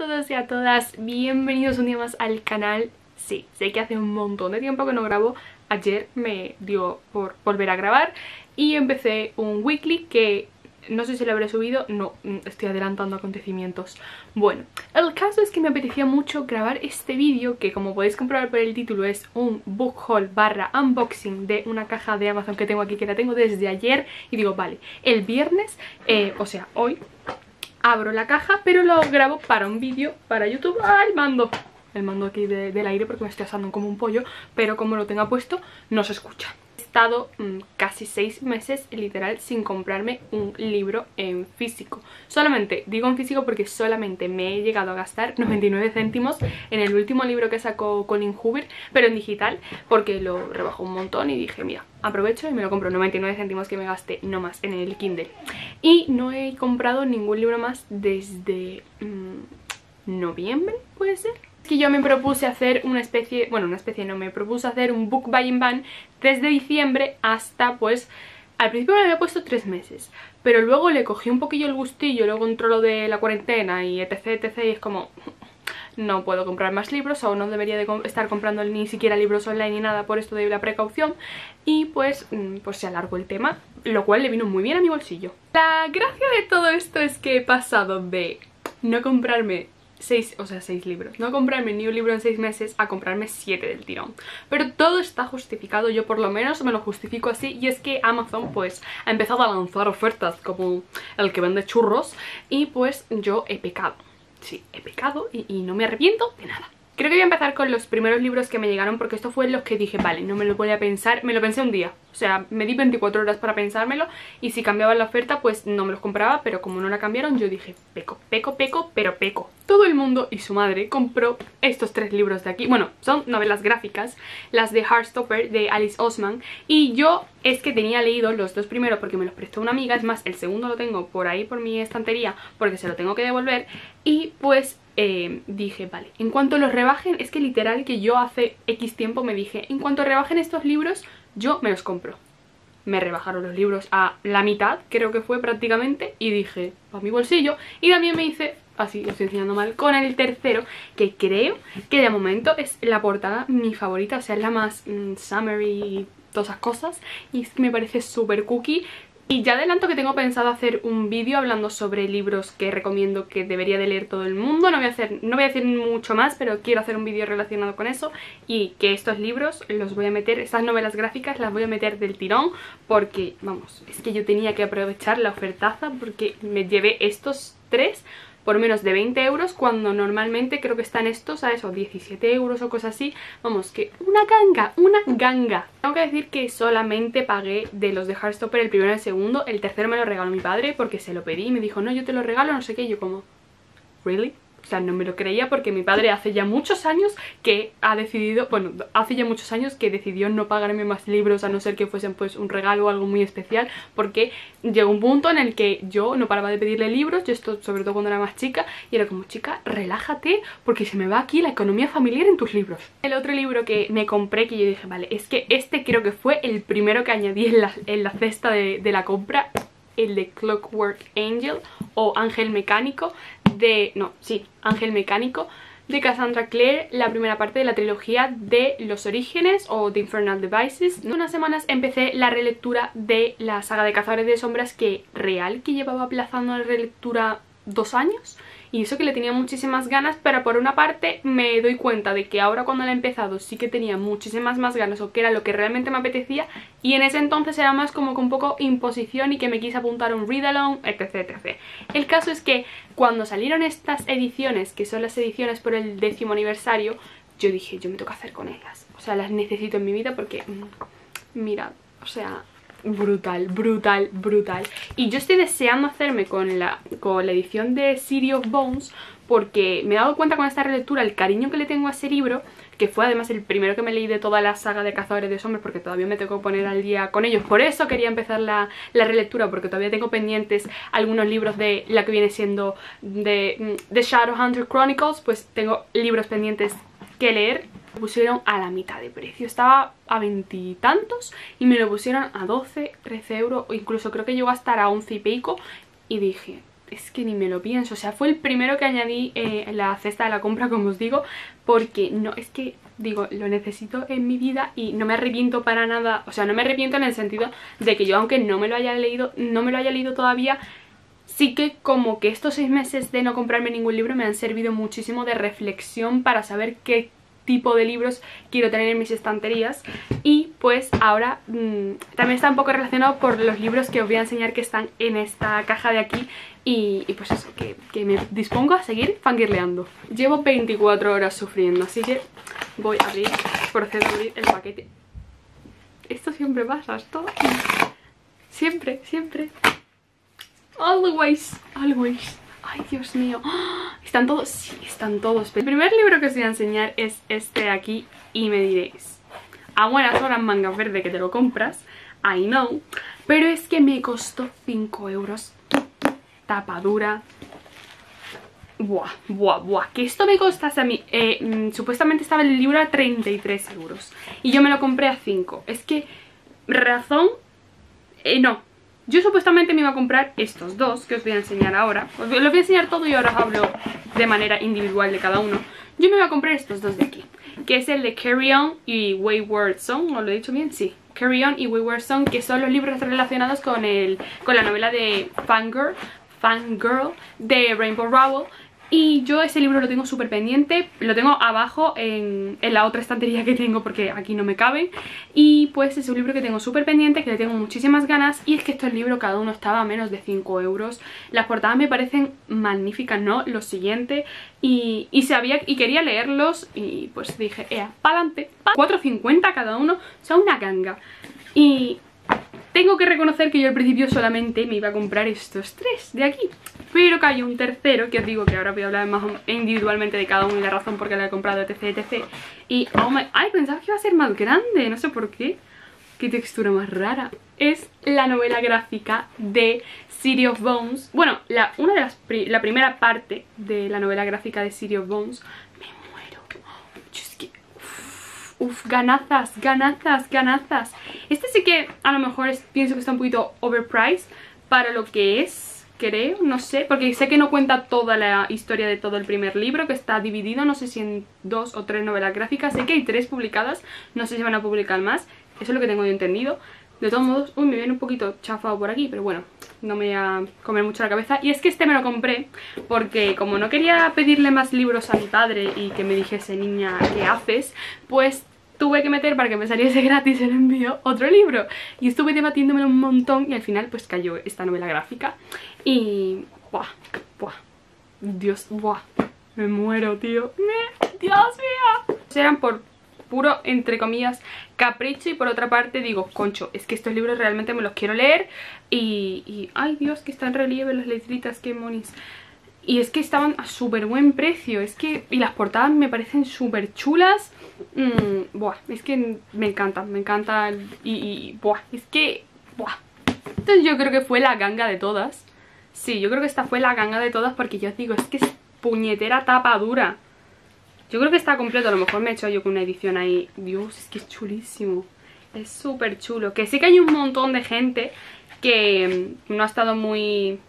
todos y a todas, bienvenidos un día más al canal. Sí, sé que hace un montón de tiempo que no grabo. Ayer me dio por volver a grabar y empecé un weekly que no sé si lo habré subido, no, mm, estoy adelantando acontecimientos. Bueno, el caso es que me apetecía mucho grabar este vídeo que como podéis comprobar por el título es un book haul barra unboxing de una caja de Amazon que tengo aquí que la tengo desde ayer. Y digo, vale, el viernes, eh, o sea, hoy abro la caja pero lo grabo para un vídeo para YouTube ¡Ah, el mando! El mando aquí del aire porque me estoy asando como un pollo pero como lo tenga puesto no se escucha estado mm, casi seis meses literal sin comprarme un libro en físico. Solamente, digo en físico porque solamente me he llegado a gastar 99 céntimos en el último libro que sacó Colin Hoover pero en digital porque lo rebajó un montón y dije mira, aprovecho y me lo compro 99 céntimos que me gasté no más en el Kindle. Y no he comprado ningún libro más desde mm, noviembre, puede ser que yo me propuse hacer una especie, bueno una especie no, me propuse hacer un book buying ban desde diciembre hasta pues al principio me había puesto tres meses, pero luego le cogí un poquillo el gustillo, luego entró lo de la cuarentena y etc, etc, y es como, no puedo comprar más libros o no debería de estar comprando ni siquiera libros online ni nada por esto de la precaución y pues, mm, pues se alargó el tema, lo cual le vino muy bien a mi bolsillo. La gracia de todo esto es que he pasado de no comprarme seis, o sea, seis libros. No comprarme ni un libro en seis meses a comprarme siete del tirón. Pero todo está justificado, yo por lo menos me lo justifico así. Y es que Amazon pues ha empezado a lanzar ofertas como el que vende churros. Y pues yo he pecado. Sí, he pecado y, no me arrepiento de nada. Creo que voy a empezar con los primeros libros que me llegaron porque esto fue los que dije, vale, no me lo voy a pensar, me lo pensé un día, o sea, me di 24 horas para pensármelo y si cambiaba la oferta pues no me los compraba, pero como no la cambiaron yo dije, peco, peco, peco, pero peco. Todo el mundo y su madre compró estos tres libros de aquí, bueno, son novelas gráficas, las de Heartstopper de Alice Osman y yo es que tenía leído los dos primeros porque me los prestó una amiga, es más, el segundo lo tengo por ahí por mi estantería porque se lo tengo que devolver y pues eh, dije, vale, en cuanto los rebajen, es que literal que yo hace X tiempo me dije, en cuanto rebajen estos libros, yo me los compro. Me rebajaron los libros a la mitad, creo que fue prácticamente, y dije, para mi bolsillo, y también me hice, así lo estoy enseñando mal, con el tercero, que creo que de momento es la portada mi favorita, o sea, es la más mm, summery y todas esas cosas, y me parece súper cookie, y ya adelanto que tengo pensado hacer un vídeo hablando sobre libros que recomiendo que debería de leer todo el mundo. No voy a hacer, no voy a decir mucho más, pero quiero hacer un vídeo relacionado con eso. Y que estos libros los voy a meter, estas novelas gráficas las voy a meter del tirón. Porque, vamos, es que yo tenía que aprovechar la ofertaza porque me llevé estos tres por menos de 20 euros cuando normalmente creo que están estos a eso, 17 euros o cosas así. Vamos, que una ganga, una ganga. Tengo que decir que solamente pagué de los de Heartstopper el primero y el segundo. El tercero me lo regaló mi padre porque se lo pedí y me dijo, no, yo te lo regalo, no sé qué. Y yo como, ¿really? O sea, no me lo creía porque mi padre hace ya muchos años que ha decidido, bueno, hace ya muchos años que decidió no pagarme más libros a no ser que fuesen pues un regalo o algo muy especial porque llegó un punto en el que yo no paraba de pedirle libros, yo esto sobre todo cuando era más chica y era como, chica, relájate porque se me va aquí la economía familiar en tus libros. El otro libro que me compré que yo dije, vale, es que este creo que fue el primero que añadí en la, en la cesta de, de la compra el de Clockwork Angel o Ángel Mecánico de... no, sí, Ángel Mecánico de Cassandra Clare, la primera parte de la trilogía de Los Orígenes o The Infernal Devices. Hace unas semanas empecé la relectura de la saga de Cazadores de Sombras que real que llevaba aplazando la relectura dos años y eso que le tenía muchísimas ganas, pero por una parte me doy cuenta de que ahora cuando la he empezado sí que tenía muchísimas más ganas o que era lo que realmente me apetecía y en ese entonces era más como que un poco imposición y que me quise apuntar un read along, etc, etc. El caso es que cuando salieron estas ediciones, que son las ediciones por el décimo aniversario, yo dije, yo me toca hacer con ellas. O sea, las necesito en mi vida porque, mm, mira, o sea, brutal, brutal, brutal. Y yo estoy deseando hacerme con la, con la edición de City of Bones porque me he dado cuenta con esta relectura el cariño que le tengo a ese libro que fue además el primero que me leí de toda la saga de Cazadores de Sombras porque todavía me tengo que poner al día con ellos. Por eso quería empezar la, la relectura porque todavía tengo pendientes algunos libros de la que viene siendo de, de Shadowhunter Chronicles, pues tengo libros pendientes que leer lo pusieron a la mitad de precio. Estaba a veintitantos y, me lo pusieron a 12, 13 euros o incluso creo que llegó a estar a 11 y pico. Y dije, es que ni me lo pienso, o sea, fue el primero que añadí eh, en la cesta de la compra, como os digo, porque no, es que, digo, lo necesito en mi vida y no me arrepiento para nada, o sea, no me arrepiento en el sentido de que yo, aunque no me lo haya leído, no me lo haya leído todavía, sí que como que estos seis meses de no comprarme ningún libro me han servido muchísimo de reflexión para saber qué tipo de libros quiero tener en mis estanterías y pues ahora mmm, también está un poco relacionado por los libros que os voy a enseñar que están en esta caja de aquí y, pues eso, que, que, me dispongo a seguir fangirleando. Llevo 24 horas sufriendo, así que voy a abrir, procedo a abrir el paquete. Esto siempre pasa, esto... Siempre, siempre. Always, always. Ay, Dios mío. ¿Están todos? Sí, están todos. El primer libro que os voy a enseñar es este de aquí y me diréis, a buenas horas manga verde que te lo compras, I know, pero es que me costó 5 euros. Tapadura. Buah, buah, buah. Que esto me costase a mí. Eh, mmm, supuestamente estaba el libro a 33 euros. Y yo me lo compré a 5. Es que, razón, eh, no, yo supuestamente me iba a comprar estos dos que os voy a enseñar ahora. Os los voy a enseñar todo y ahora os hablo de manera individual de cada uno. Yo me iba a comprar estos dos de aquí, que es el de Carry On y Wayward Song, ¿os lo he dicho bien? Sí. Carry On y Wayward Song, que son los libros relacionados con, el, con la novela de Fangirl, Fangirl de Rainbow Rowell y yo ese libro lo tengo súper pendiente, lo tengo abajo en, en, la otra estantería que tengo porque aquí no me caben. Y pues es un libro que tengo súper pendiente, que le tengo muchísimas ganas. Y es que estos libros cada uno estaba a menos de 5 euros. Las portadas me parecen magníficas, ¿no? Lo siguiente. Y, y, sabía, y quería leerlos y pues dije, ea, pa'lante. 4.50 cada uno, o sea, una ganga. Y tengo que reconocer que yo al principio solamente me iba a comprar estos tres de aquí Pero cayó un tercero, que os digo que ahora voy a hablar más individualmente de cada uno y la razón por qué lo he comprado, etc, etc. Y, oh my, ay, pensaba que iba a ser más grande, no sé por qué. Qué textura más rara. Es la novela gráfica de City of Bones. Bueno, la, una de las, la primera parte de la novela gráfica de City of Bones. Uf, ganazas, ganazas, ganazas. Este sí que a lo mejor pienso que está un poquito overpriced para lo que es, creo, no sé. Porque sé que no cuenta toda la historia de todo el primer libro, que está dividido, no sé si en dos o tres novelas gráficas. Sé que hay tres publicadas, no sé si van a publicar más. Eso es lo que tengo yo entendido. De todos modos, uy, me viene un poquito chafado por aquí, pero bueno, no me voy a comer mucho la cabeza. Y es que este me lo compré porque como no quería pedirle más libros a mi padre y que me dijese, niña, ¿qué haces? Pues tuve que meter para que me saliese gratis el envío otro libro y estuve debatiéndomelo un montón y al final pues cayó esta novela gráfica y... ¡buah! ¡buah! Dios, ¡buah! Me muero, tío ¡Dios mío! Eran por puro, entre comillas, capricho y por otra parte digo, concho, es que estos libros realmente me los quiero leer y... y ¡Ay, Dios! Que está en relieve las letritas, qué monis y es que estaban a súper buen precio, es que... Y las portadas me parecen súper chulas Mmm, buah, es que me encanta, me encanta y, buah, es que, buah. Entonces yo creo que fue la ganga de todas. Sí, yo creo que esta fue la ganga de todas porque yo os digo, es que es puñetera tapa dura. Yo creo que está completo, a lo mejor me he hecho yo con una edición ahí. Dios, es que es chulísimo. Es súper chulo. Que sí que hay un montón de gente que mm, no ha estado muy...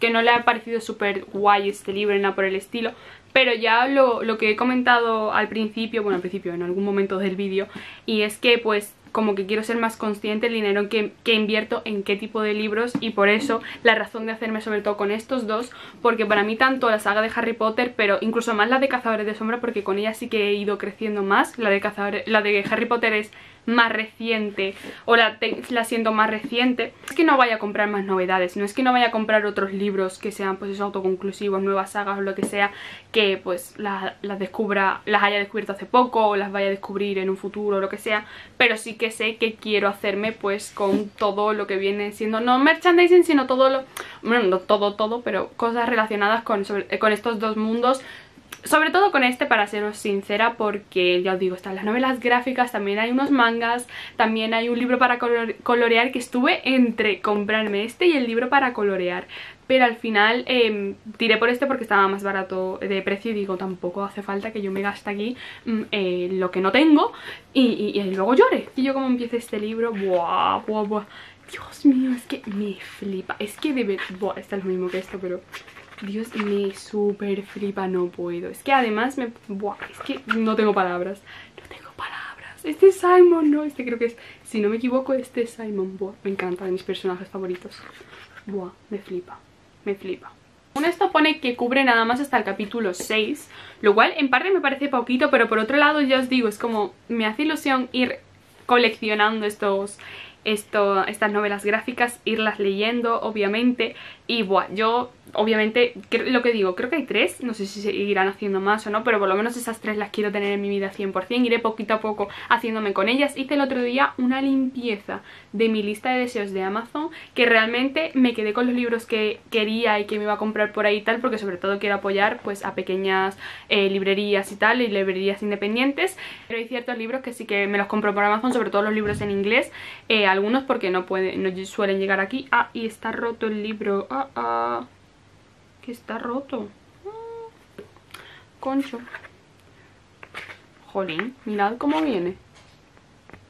Que no le ha parecido súper guay este libro, nada por el estilo. Pero ya lo, lo que he comentado al principio, bueno al principio, en algún momento del vídeo, y es que pues como que quiero ser más consciente del dinero que, que, invierto en qué tipo de libros y por eso la razón de hacerme sobre todo con estos dos porque para mí tanto la saga de Harry Potter pero incluso más la de Cazadores de Sombra porque con ella sí que he ido creciendo más la de, Cazadores, la de Harry Potter es más reciente o la, la siento más reciente. Es que no vaya a comprar más novedades no es que no vaya a comprar otros libros que sean pues eso, autoconclusivos, nuevas sagas o lo que sea que pues las la descubra las haya descubierto hace poco o las vaya a descubrir en un futuro o lo que sea pero sí que sé que quiero hacerme pues con todo lo que viene siendo no merchandising sino todo lo bueno no todo todo pero cosas relacionadas con, con estos dos mundos sobre todo con este para seros sincera porque ya os digo, están las novelas gráficas, también hay unos mangas, también hay un libro para colorear que estuve entre comprarme este y el libro para colorear pero al final eh, tiré por este porque estaba más barato de precio y digo, tampoco hace falta que yo me gaste aquí mm, eh, lo que no tengo y, y, y, luego llore. Y yo como empiece este libro, buah, buah, buah, Dios mío, es que me flipa. Es que de verdad... Buah, está lo mismo que esto, pero... Dios, me súper flipa, no puedo. Es que además me... Buah, es que no tengo palabras. No tengo palabras. Este es Simon, ¿no? Este creo que es... Si no me equivoco, este es Simon. Buah, me encanta, de mis personajes favoritos. Buah, me flipa. Me flipa. Un esto pone que cubre nada más hasta el capítulo 6, lo cual en parte me parece poquito, pero por otro lado ya os digo, es como me hace ilusión ir coleccionando estos, esto, estas novelas gráficas, irlas leyendo, obviamente. Y bueno, yo obviamente, lo que digo, creo que hay tres, no sé si seguirán haciendo más o no, pero por lo menos esas tres las quiero tener en mi vida 100%, iré poquito a poco haciéndome con ellas. Hice el otro día una limpieza de mi lista de deseos de Amazon, que realmente me quedé con los libros que quería y que me iba a comprar por ahí y tal, porque sobre todo quiero apoyar pues a pequeñas eh, librerías y tal, y librerías independientes, pero hay ciertos libros que sí que me los compro por Amazon, sobre todo los libros en inglés, eh, algunos porque no, pueden, no suelen llegar aquí. Ah, y está roto el libro, ah, ah que está roto. Concho. Jolín, mirad cómo viene.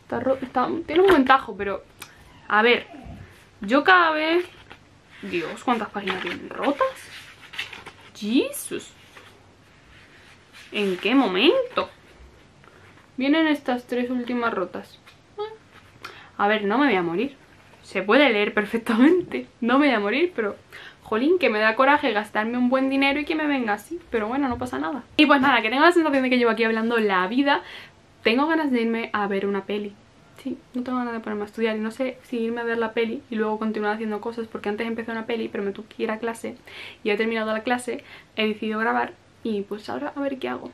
Está roto, tiene un buen tajo, pero... A ver, yo cada vez... Dios, ¿cuántas páginas vienen rotas? Jesus. ¿En qué momento? Vienen estas tres últimas rotas. A ver, no me voy a morir. Se puede leer perfectamente. No me voy a morir, pero que me da coraje gastarme un buen dinero y que me venga así, pero bueno, no pasa nada. Y pues nada, que tengo la sensación de que llevo aquí hablando la vida, tengo ganas de irme a ver una peli. Sí, no tengo ganas de ponerme a estudiar y no sé si irme a ver la peli y luego continuar haciendo cosas porque antes empecé una peli pero me tuve que ir a clase y he terminado la clase, he decidido grabar y pues ahora a ver qué hago.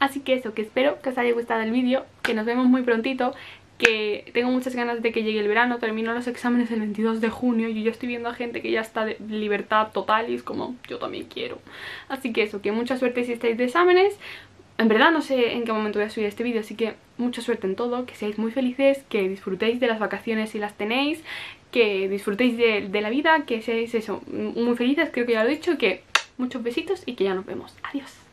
Así que eso, que espero que os haya gustado el vídeo, que nos vemos muy prontito, que tengo muchas ganas de que llegue el verano, termino los exámenes el 22 de junio y yo estoy viendo a gente que ya está de libertad total y es como, yo también quiero. Así que eso, que mucha suerte si estáis de exámenes. En verdad no sé en qué momento voy a subir este vídeo, así que mucha suerte en todo, que seáis muy felices, que disfrutéis de las vacaciones si las tenéis, que disfrutéis de, de la vida, que seáis eso, muy felices, creo que ya lo he dicho, que muchos besitos y que ya nos vemos. Adiós.